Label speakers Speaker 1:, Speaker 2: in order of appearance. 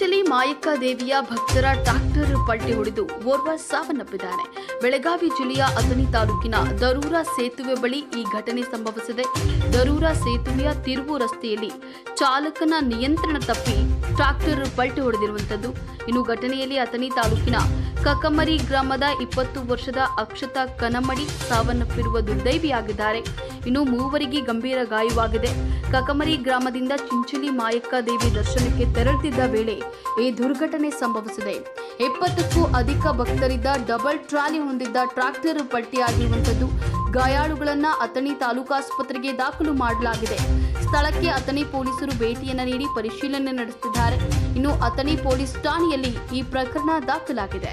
Speaker 1: ಚಿಂಚಲಿ ಮಾಯಕ್ಕ ದೇವಿಯ ಭಕ್ತರ ಟ್ರಾಕ್ಟರ್ ಪಲ್ಟಿ ಹೊಡೆದು ಓರ್ವ ಸಾವನ್ನಪ್ಪಿದ್ದಾರೆ. ಬೆಳಗಾವಿ ಜಿಲ್ಲೆಯ ಅಥಣಿ ತಾಲೂಕಿನ ದರೂರ ಸೇತುವೆ ಬಳಿ ಈ ಘಟನೆ ಸಂಭವಿಸಿದೆ. ದರೂರ ಸೇತುವೆಯ ತಿರುವು ರಸ್ತೆಯಲ್ಲಿ ಚಾಲಕನ ನಿಯಂತ್ರಣ ತಪ್ಪಿ ಟ್ರಾಕ್ಟರ್ ಪಲ್ಟಿ ಹೊಡೆದಿರುವಂತದ್ದು ಇನ್ನು ಘಟನೆಯಲ್ಲಿ ಅಥಣಿ ತಾಲೂಕಿನ ಕಕಮರಿ ಗ್ರಾಮದ ಇಪ್ಪತ್ತು ವರ್ಷದ ಅಕ್ಷತಾ ಕನಮಡಿ ಸಾವನ್ನಪ್ಪಿರುವ ದುರ್ದೈವಿಯಾಗಿದ್ದಾರೆ. ಇನ್ನು ಮೂವರಿಗೆ ಗಂಭೀರ ಗಾಯವಾಗಿದೆ. ಕಕಮರಿ ಗ್ರಾಮದಿಂದ ಚಿಂಚಲಿ ಮಾಯಕ್ಕ ದೇವಿ ದರ್ಶನಕ್ಕೆ ತೆರಳುತ್ತಿದ್ದ ವೇಳೆ ಈ ದುರ್ಘಟನೆ ಸಂಭವಿಸಿದೆ. ಎಪ್ಪತ್ತಕ್ಕೂ ಅಧಿಕ ಭಕ್ತರಿದ್ದ ಡಬಲ್ ಟ್ರಾಲಿ ಹೊಂದಿದ್ದ ಟ್ರಾಕ್ಟರ್ ಪಟ್ಟಿಯಾಗಿರುವಂತದ್ದು ಗಾಯಾಳುಗಳನ್ನ ಅಥಣಿ ತಾಲೂಕಾಸ್ಪತ್ರೆಗೆ ದಾಖಲು ಮಾಡಲಾಗಿದೆ. ಸ್ಥಳಕ್ಕೆ ಅಥಣಿ ಪೊಲೀಸರು ಭೇಟಿಯನ್ನ ನೀಡಿ ಪರಿಶೀಲನೆ ನಡೆಸುತ್ತಿದ್ದಾರೆ. ಇನ್ನು ಅಥಣಿ ಪೊಲೀಸ್ ಠಾಣೆಯಲ್ಲಿ ಈ ಪ್ರಕರಣ ದಾಖಲಾಗಿದೆ.